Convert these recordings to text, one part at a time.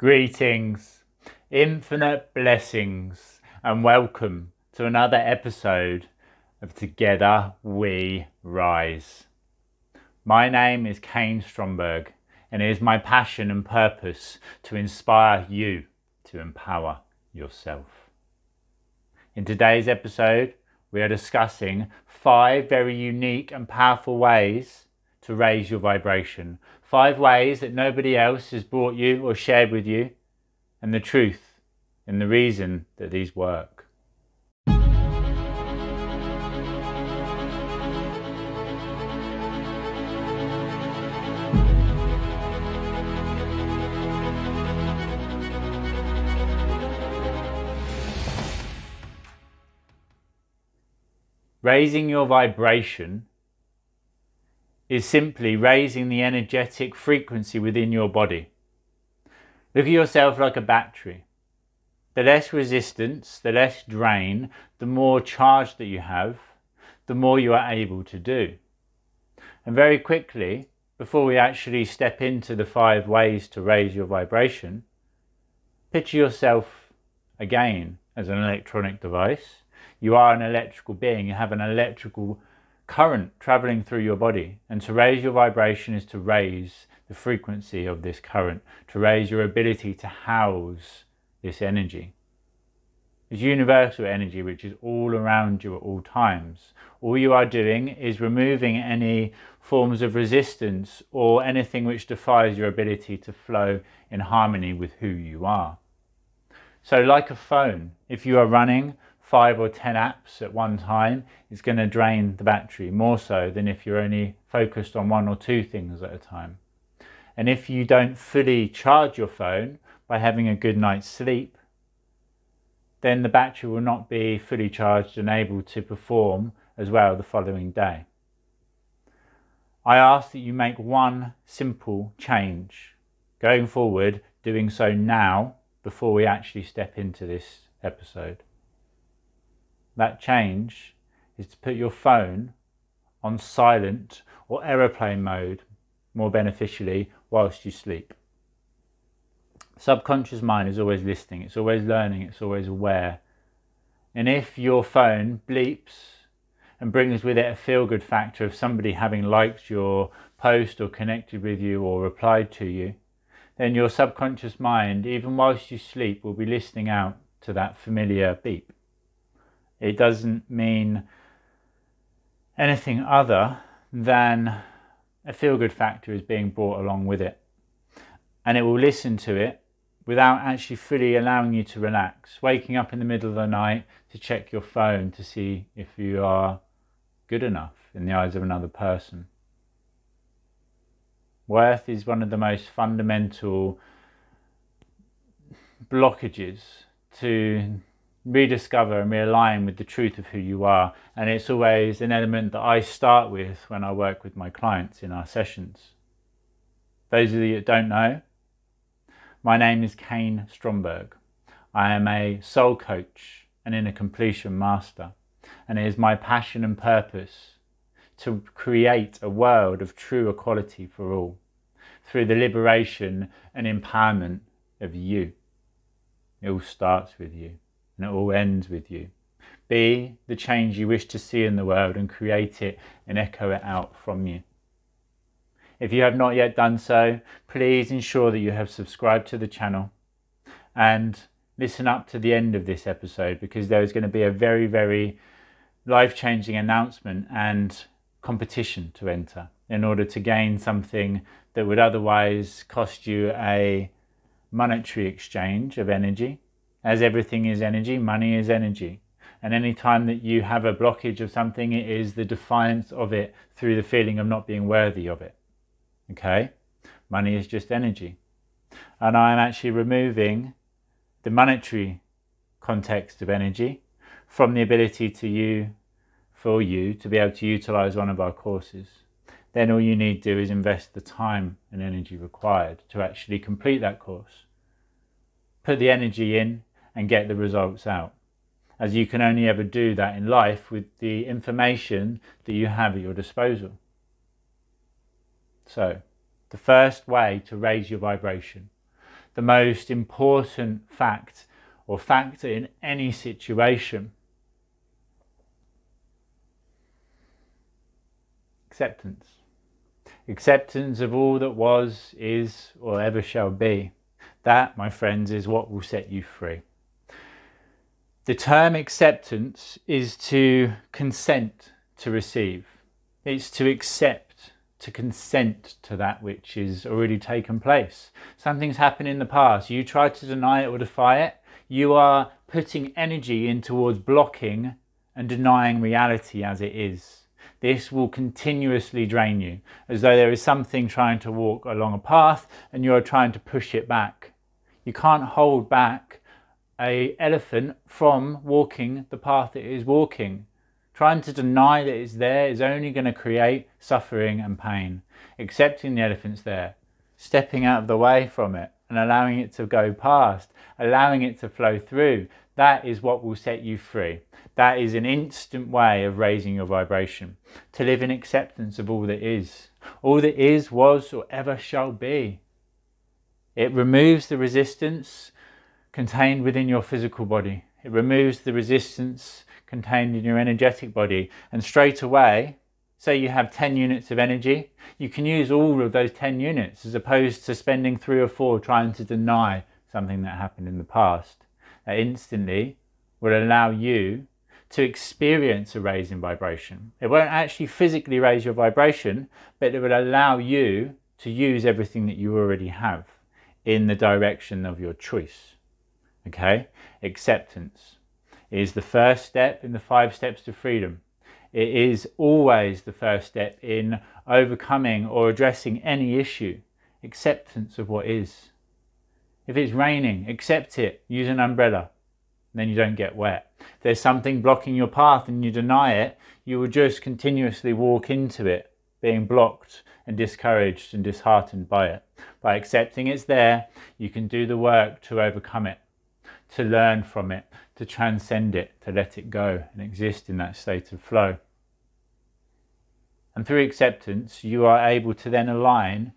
Greetings, infinite blessings, and welcome to another episode of Together We Rise. My name is Kain Stromberg, and it is my passion and purpose to inspire you to empower yourself. In today's episode, we are discussing five very unique and powerful ways to raise your vibration Five ways that nobody else has brought you or shared with you, and the truth and the reason that these work. Raising your vibration is simply raising the energetic frequency within your body. Look at yourself like a battery. The less resistance, the less drain, the more charge that you have, the more you are able to do. And very quickly, before we actually step into the five ways to raise your vibration, picture yourself again as an electronic device. You are an electrical being, you have an electrical current traveling through your body. And to raise your vibration is to raise the frequency of this current, to raise your ability to house this energy. It's universal energy which is all around you at all times. All you are doing is removing any forms of resistance or anything which defies your ability to flow in harmony with who you are. So, like a phone, if you are running five or ten apps at one time is going to drain the battery more so than if you're only focused on one or two things at a time. And if you don't fully charge your phone by having a good night's sleep, then the battery will not be fully charged and able to perform as well the following day. I ask that you make one simple change going forward, doing so now before we actually step into this episode that change is to put your phone on silent or aeroplane mode more beneficially whilst you sleep. Subconscious mind is always listening, it's always learning, it's always aware. And if your phone bleeps and brings with it a feel good factor of somebody having liked your post or connected with you or replied to you, then your subconscious mind, even whilst you sleep, will be listening out to that familiar beep. It doesn't mean anything other than a feel good factor is being brought along with it. And it will listen to it without actually fully allowing you to relax. Waking up in the middle of the night to check your phone to see if you are good enough in the eyes of another person. Worth is one of the most fundamental blockages to rediscover and realign with the truth of who you are. And it's always an element that I start with when I work with my clients in our sessions. Those of you that don't know, my name is Kain Stromberg. I am a soul coach and inner completion master, and it is my passion and purpose to create a world of true equality for all through the liberation and empowerment of you. It all starts with you and it all ends with you. Be the change you wish to see in the world and create it and echo it out from you. If you have not yet done so, please ensure that you have subscribed to the channel and listen up to the end of this episode because there is going to be a very, very life changing announcement and competition to enter in order to gain something that would otherwise cost you a monetary exchange of energy as everything is energy, money is energy. And any time that you have a blockage of something, it is the defiance of it through the feeling of not being worthy of it. Okay? Money is just energy. And I am actually removing the monetary context of energy from the ability to you, for you, to be able to utilize one of our courses. Then all you need to do is invest the time and energy required to actually complete that course. Put the energy in, and get the results out. As you can only ever do that in life with the information that you have at your disposal. So, the first way to raise your vibration, the most important fact or factor in any situation. Acceptance. Acceptance of all that was, is, or ever shall be. That, my friends, is what will set you free. The term acceptance is to consent to receive. It's to accept, to consent to that which is already taken place. Something's happened in the past. You try to deny it or defy it. You are putting energy in towards blocking and denying reality as it is. This will continuously drain you, as though there is something trying to walk along a path and you're trying to push it back. You can't hold back a elephant from walking the path it is walking. Trying to deny that it's there is only going to create suffering and pain. Accepting the elephant's there, stepping out of the way from it and allowing it to go past, allowing it to flow through, that is what will set you free. That is an instant way of raising your vibration. To live in acceptance of all that is, all that is, was, or ever shall be. It removes the resistance contained within your physical body. It removes the resistance contained in your energetic body. And straight away, say you have 10 units of energy, you can use all of those 10 units as opposed to spending three or four trying to deny something that happened in the past. That instantly will allow you to experience a raise in vibration. It won't actually physically raise your vibration, but it will allow you to use everything that you already have in the direction of your choice. Okay? Acceptance is the first step in the five steps to freedom. It is always the first step in overcoming or addressing any issue. Acceptance of what is. If it's raining, accept it. Use an umbrella. Then you don't get wet. If there's something blocking your path and you deny it, you will just continuously walk into it, being blocked and discouraged and disheartened by it. By accepting it's there, you can do the work to overcome it, to learn from it, to transcend it, to let it go and exist in that state of flow. And through acceptance, you are able to then align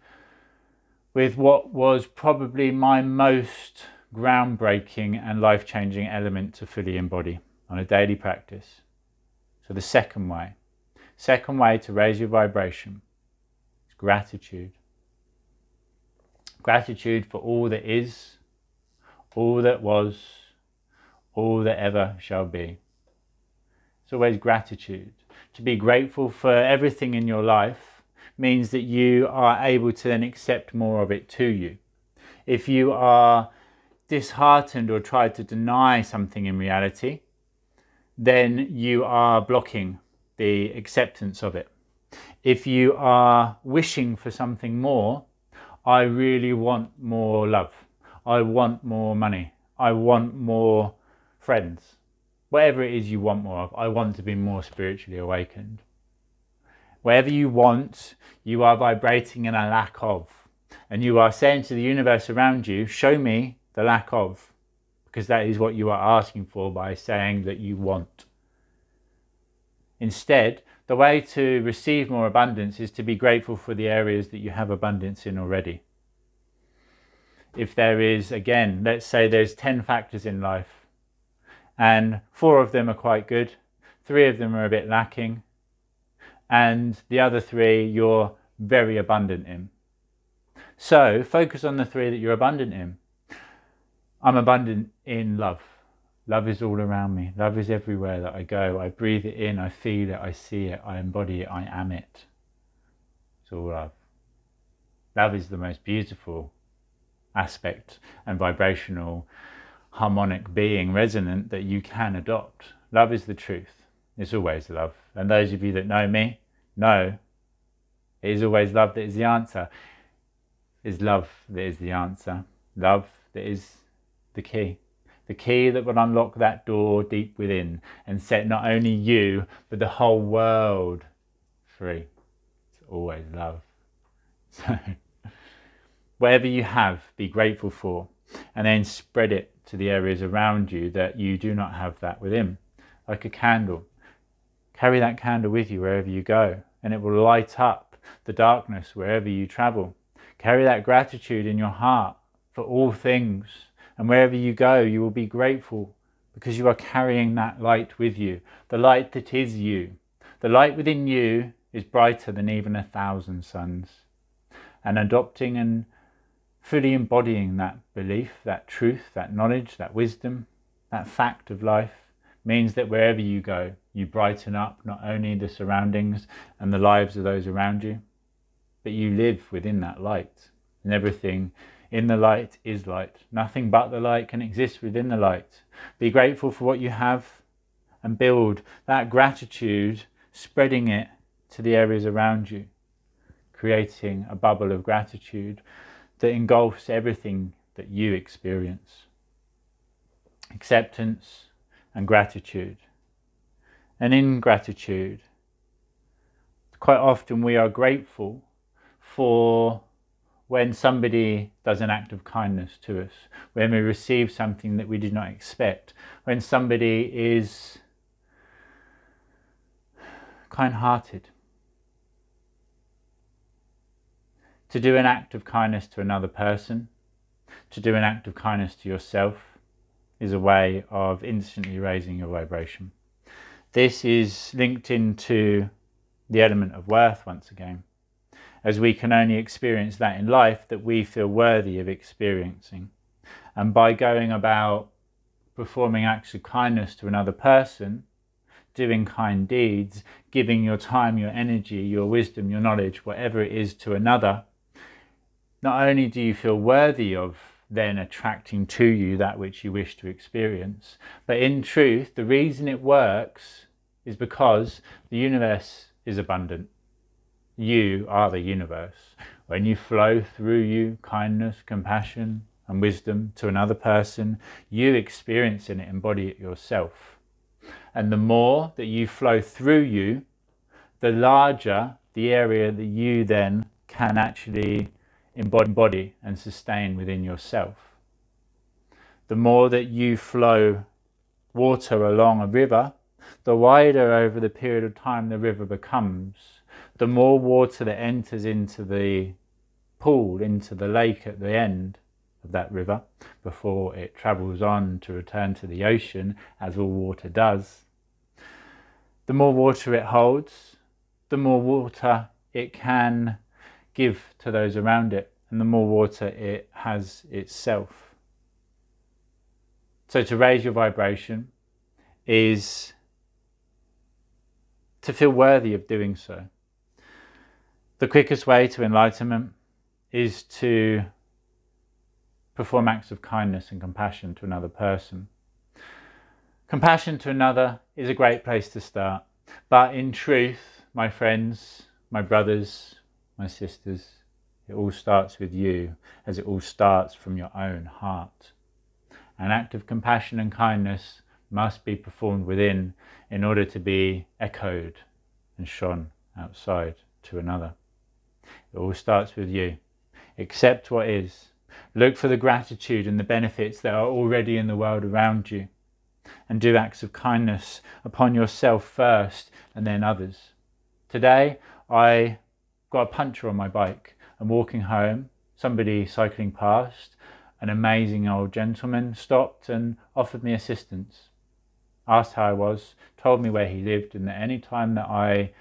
with what was probably my most groundbreaking and life changing element to fully embody on a daily practice. So, the second way, second way to raise your vibration is gratitude. Gratitude for all that is, all that was, all that ever shall be. It's always gratitude. To be grateful for everything in your life means that you are able to then accept more of it to you. If you are disheartened or try to deny something in reality, then you are blocking the acceptance of it. If you are wishing for something more, I really want more love. I want more money. I want more friends. Whatever it is you want more of, I want to be more spiritually awakened. Wherever you want, you are vibrating in a lack of. And you are saying to the universe around you, show me the lack of, because that is what you are asking for by saying that you want. Instead, the way to receive more abundance is to be grateful for the areas that you have abundance in already. If there is, again, let's say there's 10 factors in life, and four of them are quite good, three of them are a bit lacking, and the other three you're very abundant in. So focus on the three that you're abundant in. I'm abundant in love. Love is all around me. Love is everywhere that I go. I breathe it in, I feel it, I see it, I embody it, I am it. It's all love. Love is the most beautiful aspect and vibrational, harmonic being, resonant that you can adopt. Love is the truth. It's always love. And those of you that know me know it is always love that is the answer. Is love that is the answer. Love that is the key. The key that will unlock that door deep within and set not only you, but the whole world free. It's always love. So, whatever you have, be grateful for, and then spread it to the areas around you that you do not have that within. Like a candle. Carry that candle with you wherever you go, and it will light up the darkness wherever you travel. Carry that gratitude in your heart for all things. And wherever you go, you will be grateful because you are carrying that light with you, the light that is you. The light within you is brighter than even a thousand suns. And adopting and fully embodying that belief, that truth, that knowledge, that wisdom, that fact of life means that wherever you go, you brighten up not only the surroundings and the lives of those around you, but you live within that light. And everything in the light is light. Nothing but the light can exist within the light. Be grateful for what you have and build that gratitude, spreading it to the areas around you, creating a bubble of gratitude that engulfs everything that you experience. Acceptance and gratitude. And in gratitude, quite often we are grateful for when somebody does an act of kindness to us, when we receive something that we did not expect, when somebody is kind hearted. To do an act of kindness to another person, to do an act of kindness to yourself, is a way of instantly raising your vibration. This is linked into the element of worth once again, as we can only experience that in life that we feel worthy of experiencing. And by going about performing acts of kindness to another person, doing kind deeds, giving your time, your energy, your wisdom, your knowledge, whatever it is to another, not only do you feel worthy of then attracting to you that which you wish to experience. But in truth, the reason it works is because the universe is abundant. You are the universe. When you flow through you kindness, compassion, and wisdom to another person, you experience it and embody it yourself. And the more that you flow through you, the larger the area that you then can actually embody body and sustain within yourself. The more that you flow water along a river, the wider over the period of time the river becomes, the more water that enters into the pool, into the lake at the end of that river, before it travels on to return to the ocean, as all water does. The more water it holds, the more water it can give to those around it, and the more water it has itself. So, to raise your vibration is to feel worthy of doing so. The quickest way to enlightenment is to perform acts of kindness and compassion to another person. Compassion to another is a great place to start, but in truth, my friends, my brothers, my sisters. It all starts with you, as it all starts from your own heart. An act of compassion and kindness must be performed within in order to be echoed and shone outside to another. It all starts with you. Accept what is. Look for the gratitude and the benefits that are already in the world around you. And do acts of kindness upon yourself first and then others. Today, I got a puncture on my bike and walking home, somebody cycling past, an amazing old gentleman stopped and offered me assistance. Asked how I was, told me where he lived, and that any time that I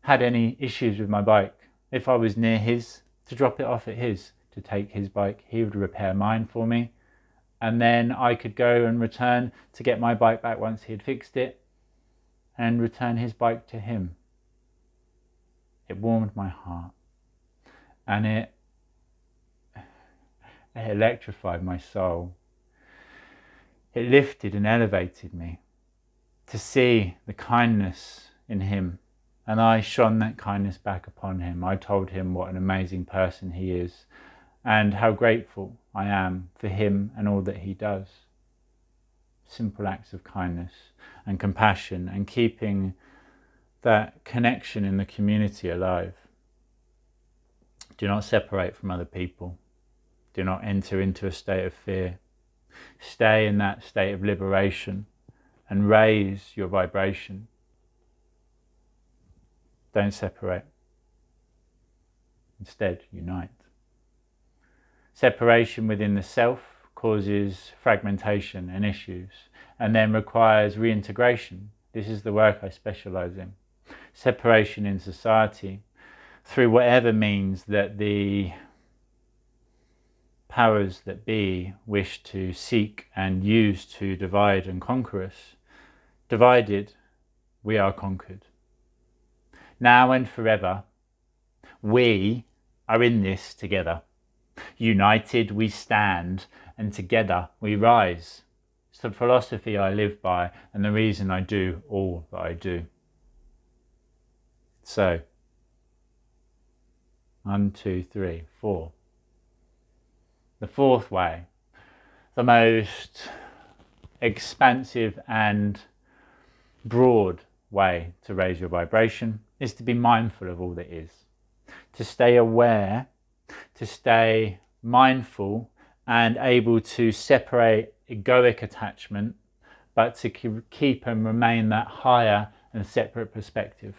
had any issues with my bike, if I was near his, to drop it off at his, to take his bike, he would repair mine for me. And then I could go and return to get my bike back once he had fixed it and return his bike to him. It warmed my heart and it, it electrified my soul. It lifted and elevated me to see the kindness in him. And I shone that kindness back upon him. I told him what an amazing person he is and how grateful I am for him and all that he does. Simple acts of kindness and compassion and keeping that connection in the community alive. Do not separate from other people. Do not enter into a state of fear. Stay in that state of liberation and raise your vibration. Don't separate. Instead, unite. Separation within the self causes fragmentation and issues and then requires reintegration. This is the work I specialize in. Separation in society through whatever means that the powers that be wish to seek and use to divide and conquer us. Divided, we are conquered. Now and forever, we are in this together. United we stand, and together we rise. It's the philosophy I live by, and the reason I do all that I do. So, one, two, three, four. The fourth way, the most expansive and broad way to raise your vibration is to be mindful of all that is, to stay aware, to stay mindful and able to separate egoic attachment, but to keep and remain that higher and separate perspective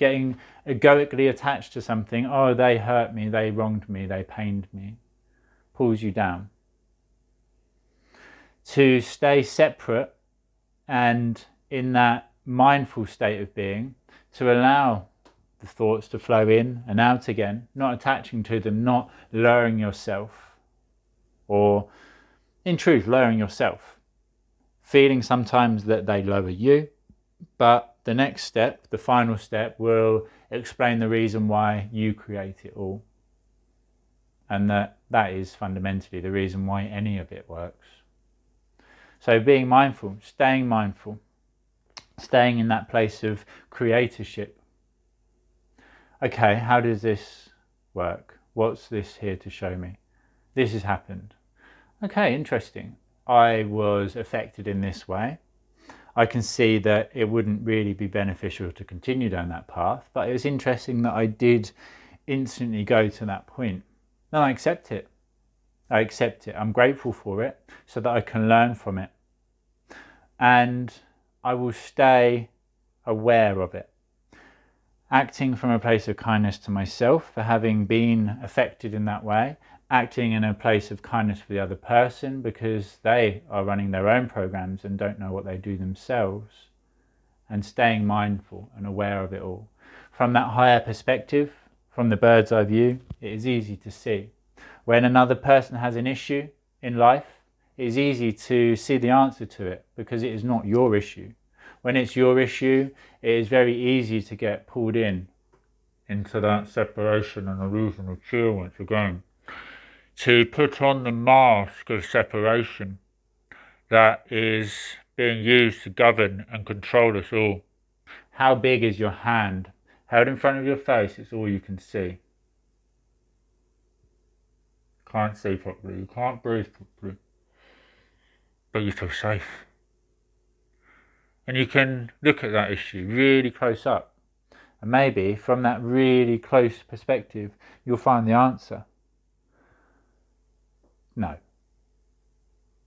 getting egoically attached to something, oh, they hurt me, they wronged me, they pained me, pulls you down. To stay separate and in that mindful state of being, to allow the thoughts to flow in and out again, not attaching to them, not lowering yourself, or in truth, lowering yourself. Feeling sometimes that they lower you, but the next step, the final step, will explain the reason why you create it all. And that that is fundamentally the reason why any of it works. So being mindful, staying mindful, staying in that place of creatorship. Okay, how does this work? What's this here to show me? This has happened. Okay, interesting. I was affected in this way. I can see that it wouldn't really be beneficial to continue down that path. But it was interesting that I did instantly go to that point. Then I accept it. I accept it. I'm grateful for it so that I can learn from it. And I will stay aware of it. Acting from a place of kindness to myself for having been affected in that way acting in a place of kindness for the other person because they are running their own programs and don't know what they do themselves, and staying mindful and aware of it all. From that higher perspective, from the bird's eye view, it is easy to see. When another person has an issue in life, it is easy to see the answer to it because it is not your issue. When it's your issue, it is very easy to get pulled in into that separation and illusion of chill once again to put on the mask of separation that is being used to govern and control us all. How big is your hand? Held in front of your face, it's all you can see. Can't see properly, you can't breathe properly, but you feel safe. And you can look at that issue really close up. And maybe from that really close perspective, you'll find the answer. No.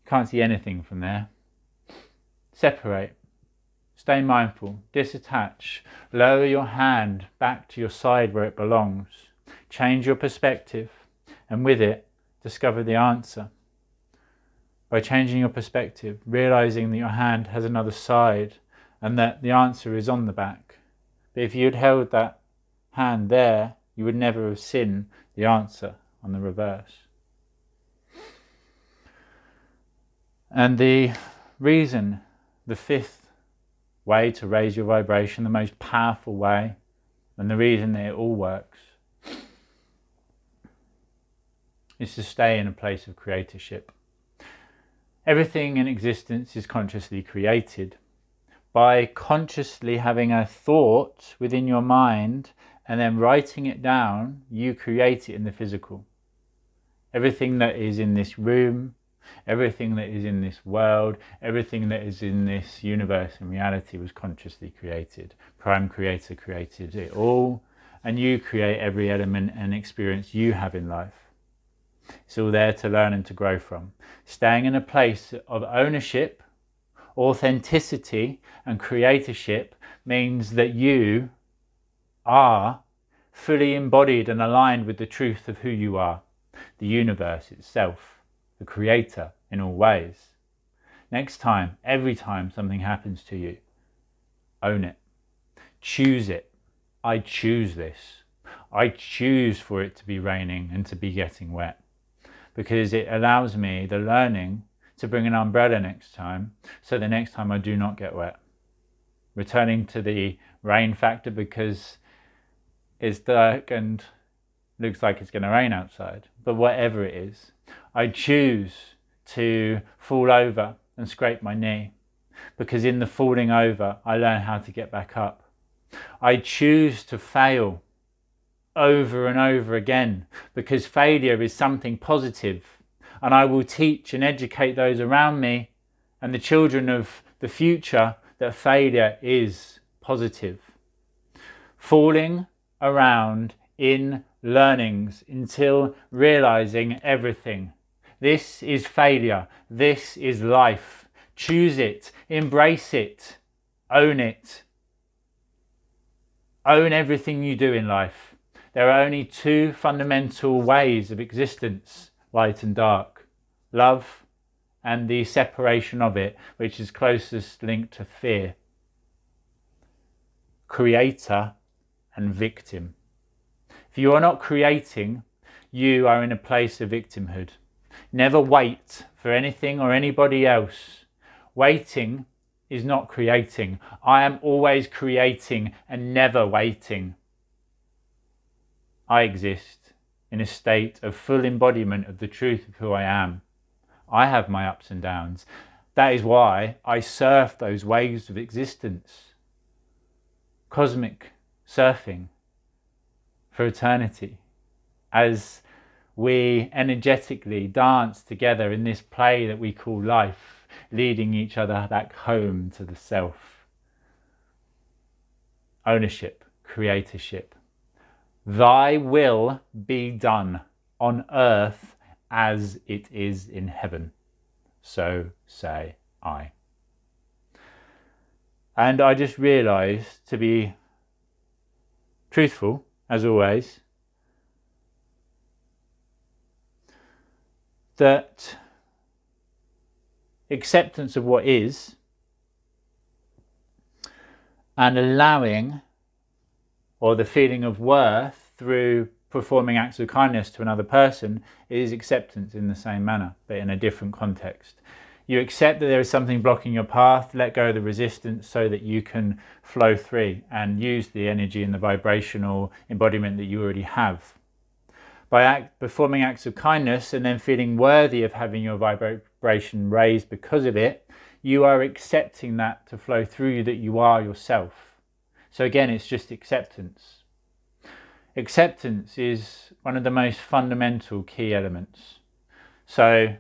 Can't see anything from there. Separate. Stay mindful. Disattach. Lower your hand back to your side where it belongs. Change your perspective. And with it, discover the answer. By changing your perspective, realizing that your hand has another side and that the answer is on the back. But if you had held that hand there, you would never have seen the answer on the reverse. And the reason, the fifth way to raise your vibration, the most powerful way, and the reason that it all works, is to stay in a place of creatorship. Everything in existence is consciously created. By consciously having a thought within your mind and then writing it down, you create it in the physical. Everything that is in this room, Everything that is in this world, everything that is in this universe and reality was consciously created. Prime Creator created it all, and you create every element and experience you have in life. It's all there to learn and to grow from. Staying in a place of ownership, authenticity, and creatorship means that you are fully embodied and aligned with the truth of who you are. the universe itself, the creator in all ways. Next time, every time something happens to you, own it. Choose it. I choose this. I choose for it to be raining and to be getting wet because it allows me the learning to bring an umbrella next time so the next time I do not get wet. Returning to the rain factor because it's dark and looks like it's going to rain outside. But whatever it is, I choose to fall over and scrape my knee because in the falling over, I learn how to get back up. I choose to fail over and over again because failure is something positive and I will teach and educate those around me and the children of the future that failure is positive. Falling around in learnings until realizing everything. This is failure. This is life. Choose it. Embrace it. Own it. Own everything you do in life. There are only two fundamental ways of existence light and dark love and the separation of it, which is closest linked to fear. Creator and victim. If you are not creating, you are in a place of victimhood. Never wait for anything or anybody else. Waiting is not creating. I am always creating and never waiting. I exist in a state of full embodiment of the truth of who I am. I have my ups and downs. That is why I surf those waves of existence. Cosmic surfing for eternity as we energetically dance together in this play that we call life, leading each other back home to the self. Ownership, creatorship. Thy will be done on earth as it is in heaven. So say I. And I just realised to be truthful, as always, that acceptance of what is and allowing or the feeling of worth through performing acts of kindness to another person is acceptance in the same manner, but in a different context. You accept that there is something blocking your path, let go of the resistance so that you can flow through and use the energy and the vibrational embodiment that you already have. By act, performing acts of kindness and then feeling worthy of having your vibration raised because of it, you are accepting that to flow through you that you are yourself. So again, it's just acceptance. Acceptance is one of the most fundamental key elements. So,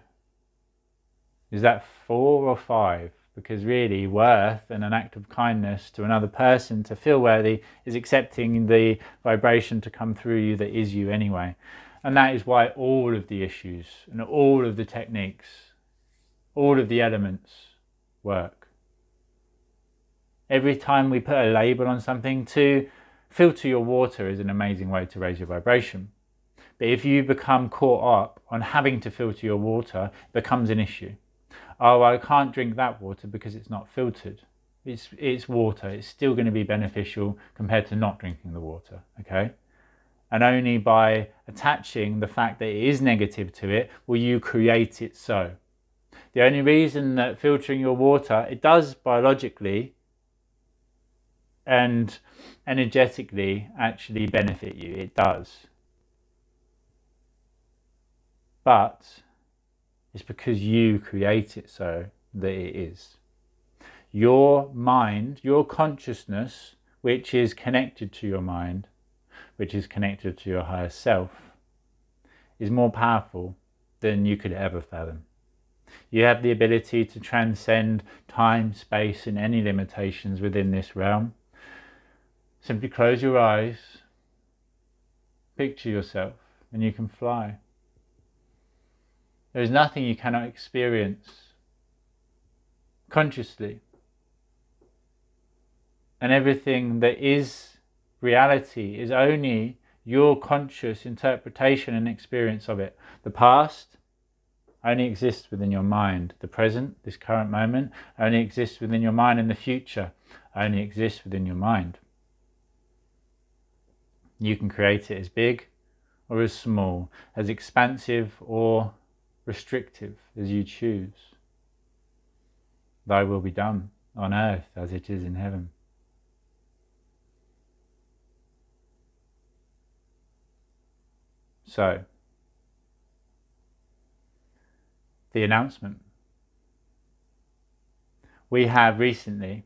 is that four or five? Because really, worth and an act of kindness to another person to feel worthy is accepting the vibration to come through you that is you anyway. And that is why all of the issues and all of the techniques, all of the elements work. Every time we put a label on something to filter your water is an amazing way to raise your vibration. But if you become caught up on having to filter your water, it becomes an issue. Oh, I can't drink that water because it's not filtered. It's, it's water. It's still going to be beneficial compared to not drinking the water. Okay. And only by attaching the fact that it is negative to it will you create it so. The only reason that filtering your water, it does biologically and energetically actually benefit you. It does. But it's because you create it so that it is. Your mind, your consciousness, which is connected to your mind, which is connected to your higher self, is more powerful than you could ever fathom. You have the ability to transcend time, space, and any limitations within this realm Simply close your eyes, picture yourself, and you can fly. There is nothing you cannot experience consciously. And everything that is reality is only your conscious interpretation and experience of it. The past only exists within your mind. The present, this current moment, only exists within your mind, and the future only exists within your mind. You can create it as big or as small, as expansive or restrictive as you choose. Thy will be done on earth as it is in heaven. So, the announcement. We have recently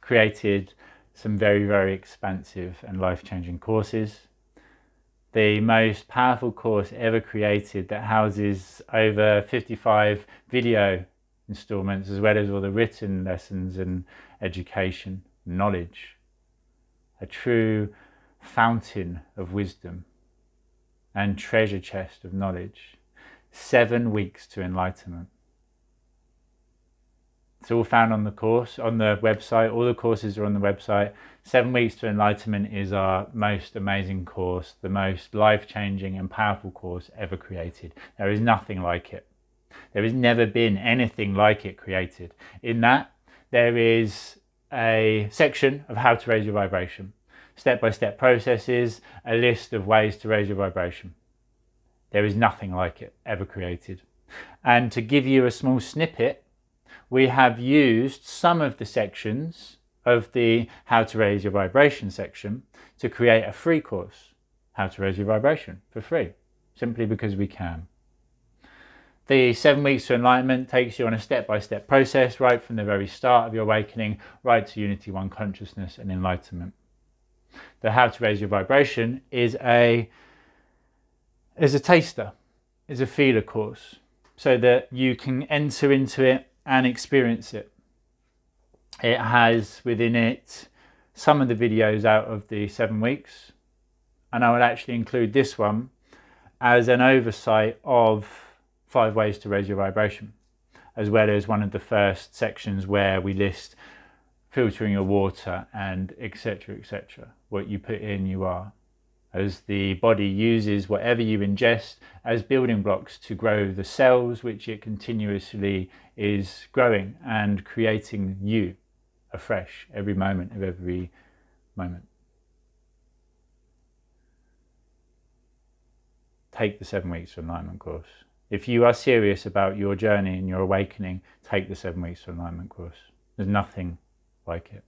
created some very, very expansive and life changing courses. The most powerful course ever created that houses over 55 video installments as well as all the written lessons and education, knowledge. A true fountain of wisdom and treasure chest of knowledge seven weeks to enlightenment. It's all found on the course, on the website. All the courses are on the website. Seven Weeks to Enlightenment is our most amazing course, the most life changing and powerful course ever created. There is nothing like it. There has never been anything like it created. In that, there is a section of how to raise your vibration, step by step processes, a list of ways to raise your vibration. There is nothing like it ever created. And to give you a small snippet, we have used some of the sections of the How to Raise Your Vibration section to create a free course, How to Raise Your Vibration, for free, simply because we can. The seven weeks to enlightenment takes you on a step by step process right from the very start of your awakening right to Unity One consciousness and enlightenment. The How to Raise Your Vibration is a is a taster, is a feeler course, so that you can enter into it and experience it. It has within it some of the videos out of the seven weeks, and I will actually include this one as an oversight of five ways to raise your vibration, as well as one of the first sections where we list filtering your water and etc. etc. What you put in, you are as the body uses whatever you ingest as building blocks to grow the cells which it continuously is growing and creating you afresh every moment of every moment. Take the seven weeks of alignment course. If you are serious about your journey and your awakening, take the seven weeks of alignment course. There's nothing like it.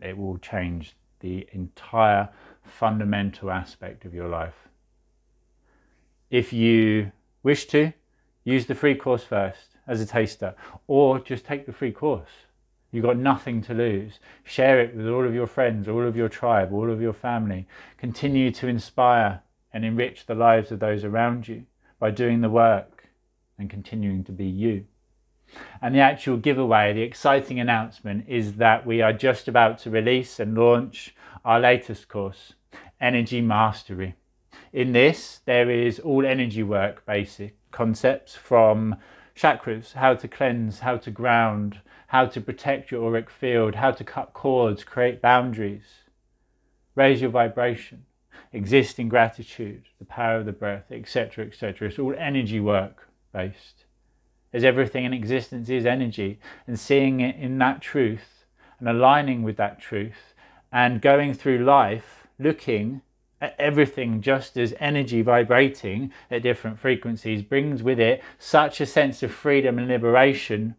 It will change the entire fundamental aspect of your life. If you wish to, use the free course first as a taster, or just take the free course. You've got nothing to lose. Share it with all of your friends, all of your tribe, all of your family. Continue to inspire and enrich the lives of those around you by doing the work and continuing to be you. And the actual giveaway, the exciting announcement is that we are just about to release and launch our latest course, Energy Mastery. In this, there is all energy work basic concepts from chakras, how to cleanse, how to ground, how to protect your auric field, how to cut cords, create boundaries, raise your vibration, exist in gratitude, the power of the breath, etc., etc. It's all energy work based as everything in existence is energy, and seeing it in that truth and aligning with that truth and going through life looking at everything just as energy vibrating at different frequencies brings with it such a sense of freedom and liberation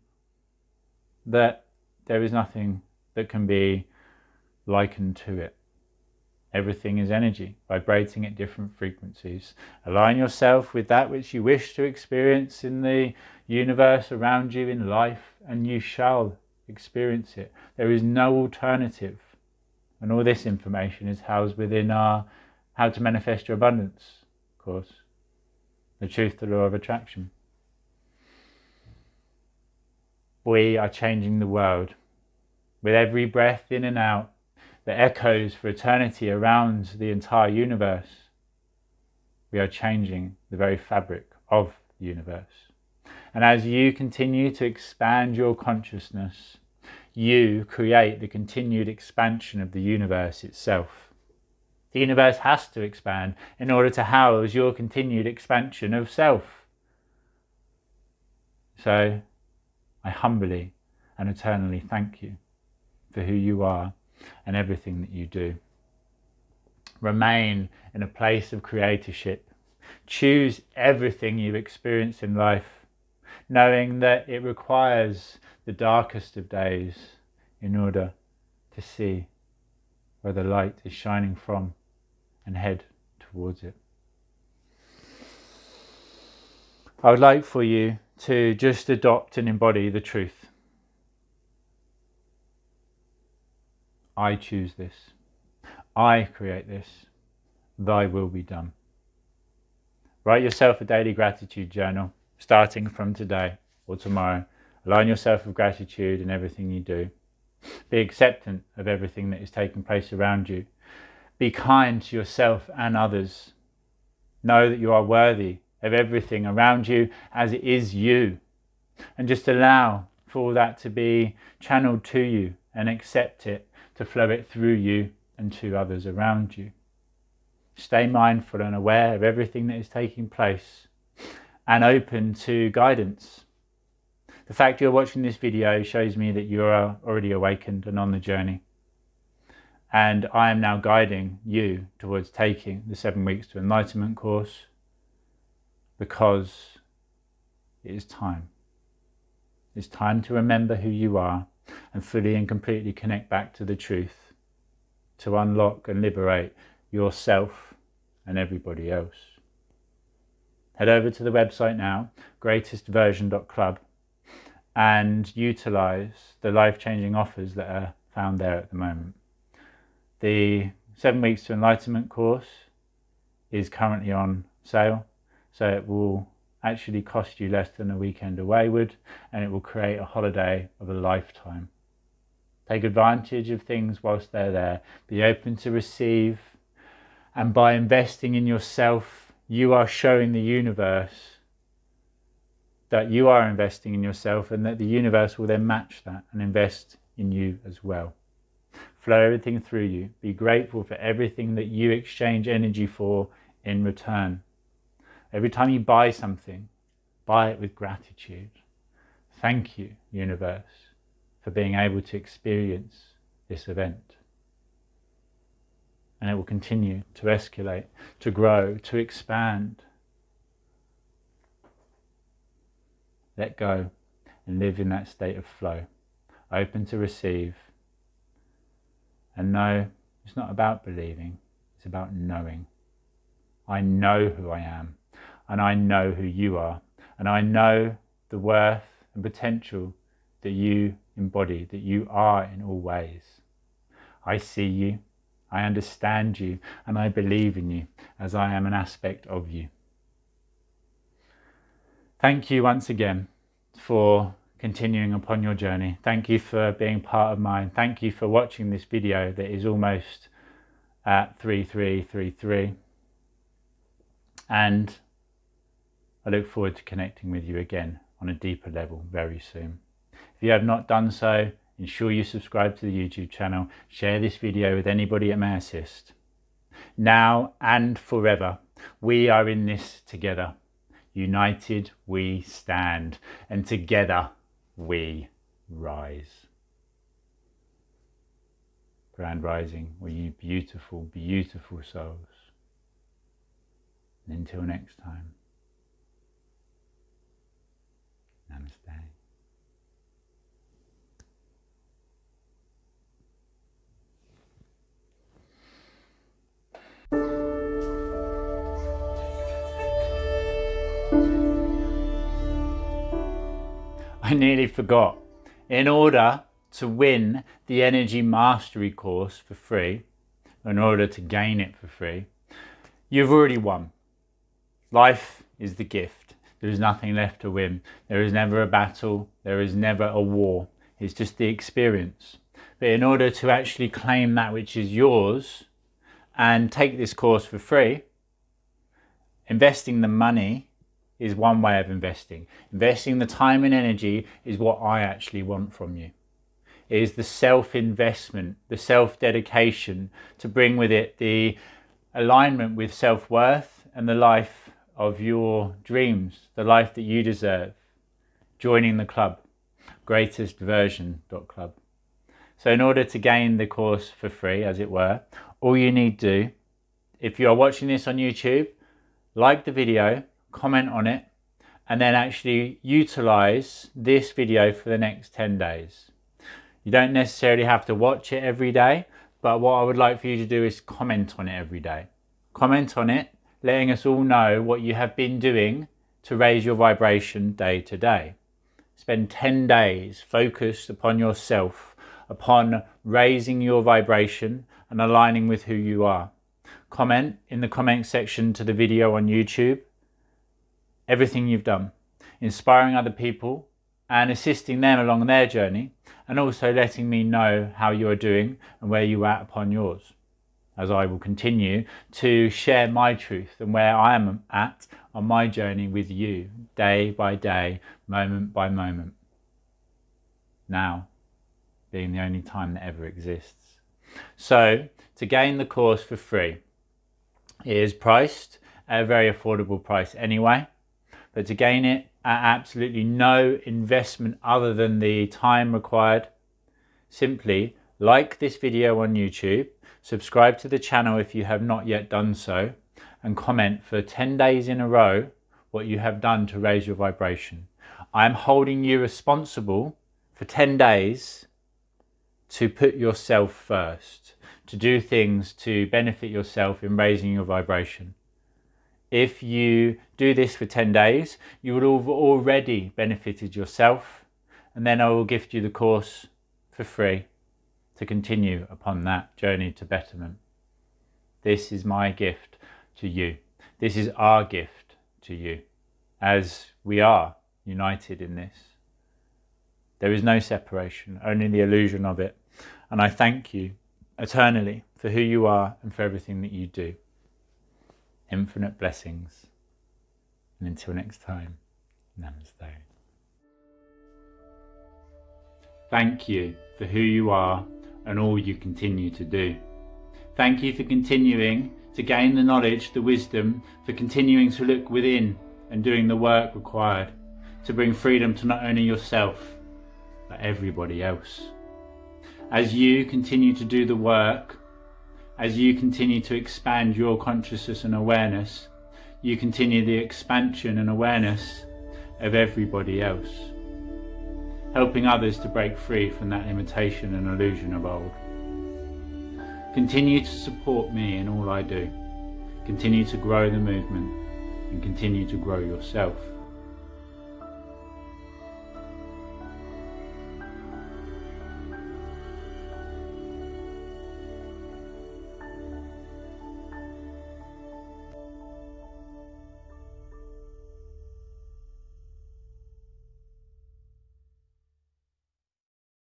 that there is nothing that can be likened to it. Everything is energy, vibrating at different frequencies. Align yourself with that which you wish to experience in the universe around you in life, and you shall experience it. There is no alternative. And all this information is housed within our How to Manifest Your Abundance course, the truth, the law of attraction. We are changing the world. With every breath in and out, that echoes for eternity around the entire universe, we are changing the very fabric of the universe. And as you continue to expand your consciousness, you create the continued expansion of the universe itself. The universe has to expand in order to house your continued expansion of self. So I humbly and eternally thank you for who you are and everything that you do. Remain in a place of creatorship. Choose everything you experience in life, knowing that it requires the darkest of days in order to see where the light is shining from and head towards it. I would like for you to just adopt and embody the truth. I choose this. I create this. Thy will be done. Write yourself a daily gratitude journal starting from today or tomorrow. Align yourself with gratitude in everything you do. Be acceptant of everything that is taking place around you. Be kind to yourself and others. Know that you are worthy of everything around you as it is you. And just allow for that to be channeled to you and accept it to flow it through you and to others around you. Stay mindful and aware of everything that is taking place and open to guidance. The fact you're watching this video shows me that you are already awakened and on the journey. And I am now guiding you towards taking the seven weeks to enlightenment course because it is time. It's time to remember who you are and fully and completely connect back to the truth, to unlock and liberate yourself and everybody else. Head over to the website now, greatestversion.club, and utilize the life changing offers that are found there at the moment. The Seven Weeks to Enlightenment course is currently on sale so it will actually cost you less than a weekend away would, and it will create a holiday of a lifetime. Take advantage of things whilst they're there. Be open to receive. And by investing in yourself, you are showing the universe that you are investing in yourself and that the universe will then match that and invest in you as well. Flow everything through you. Be grateful for everything that you exchange energy for in return. Every time you buy something, buy it with gratitude. Thank you, universe, for being able to experience this event. And it will continue to escalate, to grow, to expand. Let go and live in that state of flow, open to receive. And know it's not about believing, it's about knowing. I know who I am and I know who you are, and I know the worth and potential that you embody, that you are in all ways. I see you, I understand you, and I believe in you as I am an aspect of you. Thank you once again for continuing upon your journey. Thank you for being part of mine. Thank you for watching this video that is almost at 3333. And I look forward to connecting with you again on a deeper level very soon. If you have not done so, ensure you subscribe to the YouTube channel, share this video with anybody it may assist. Now and forever, we are in this together. United we stand, and together we rise. Grand Rising, were you beautiful, beautiful souls. And until next time. Namaste. I nearly forgot. In order to win the Energy Mastery course for free, in order to gain it for free, you've already won. Life is the gift. There is nothing left to win. There is never a battle. There is never a war. It's just the experience. But in order to actually claim that which is yours and take this course for free, investing the money is one way of investing. Investing the time and energy is what I actually want from you. It is the self investment, the self dedication to bring with it the alignment with self worth and the life of your dreams, the life that you deserve, joining the club, greatestversion.club. So, in order to gain the course for free, as it were, all you need to do, if you are watching this on YouTube, like the video, comment on it, and then actually utilize this video for the next 10 days. You don't necessarily have to watch it every day, but what I would like for you to do is comment on it every day. Comment on it, letting us all know what you have been doing to raise your vibration day to day. Spend 10 days focused upon yourself upon raising your vibration and aligning with who you are. Comment in the comment section to the video on YouTube everything you've done, inspiring other people and assisting them along their journey, and also letting me know how you're doing and where you're at upon yours. As I will continue to share my truth and where I am at on my journey with you, day by day, moment by moment. Now, being the only time that ever exists. So, to gain the course for free, it is priced at a very affordable price anyway, but to gain it at absolutely no investment other than the time required, simply like this video on YouTube, subscribe to the channel if you have not yet done so, and comment for 10 days in a row what you have done to raise your vibration. I am holding you responsible for 10 days to put yourself first, to do things to benefit yourself in raising your vibration. If you do this for 10 days, you will have already benefited yourself, and then I will gift you the course for free to continue upon that journey to betterment. This is my gift to you. This is our gift to you as we are united in this. There is no separation, only the illusion of it. And I thank you eternally for who you are and for everything that you do. Infinite blessings. And until next time, namaste. Thank you for who you are and all you continue to do. Thank you for continuing to gain the knowledge, the wisdom, for continuing to look within and doing the work required to bring freedom to not only yourself, but everybody else as you continue to do the work, as you continue to expand your consciousness and awareness, you continue the expansion and awareness of everybody else, helping others to break free from that limitation and illusion of old. Continue to support me in all I do. Continue to grow the movement and continue to grow yourself.